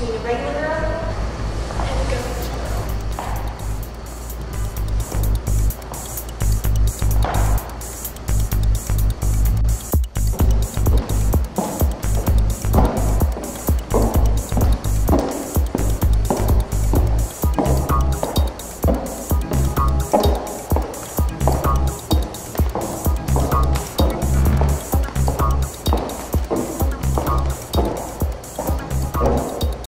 between the regular girl and a ghost.